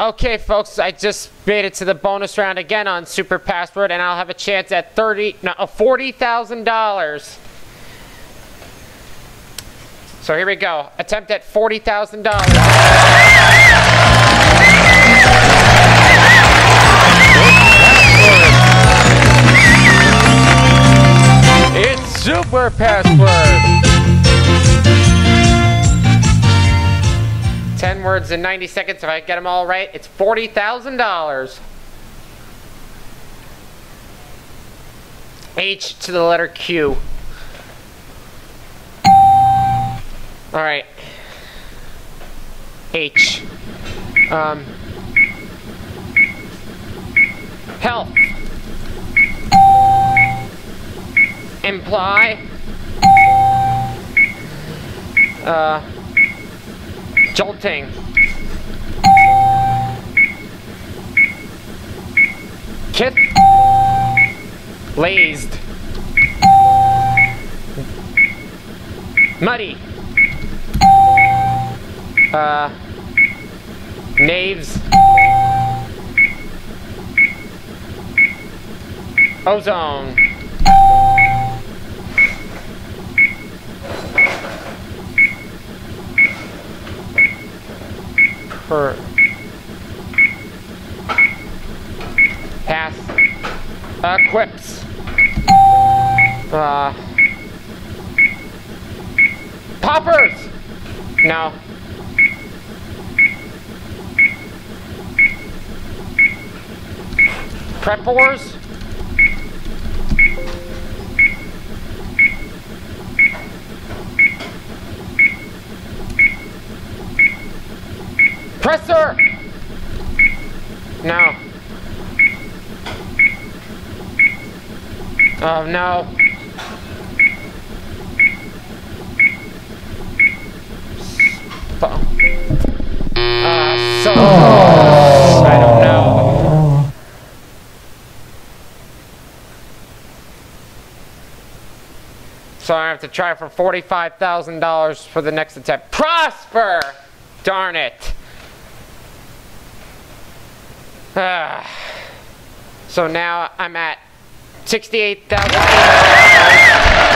Okay, folks, I just made it to the bonus round again on Super Password, and I'll have a chance at thirty, no, uh, forty thousand dollars. So here we go. Attempt at forty thousand dollars. It's Super Password. 10 words in 90 seconds. If I get them all right, it's $40,000. H to the letter Q. All right. H. Um. Health. Imply. Uh. Jolting. Kith. Lazed. Muddy. Uh. Knaves. Ozone. For pass. Equips uh poppers! No. Prep wars presser no Oh no. Uh, so close. I don't know. So I have to try for $45,000 for the next attempt. Prosper! Darn it. Ah. So now I'm at 68,000.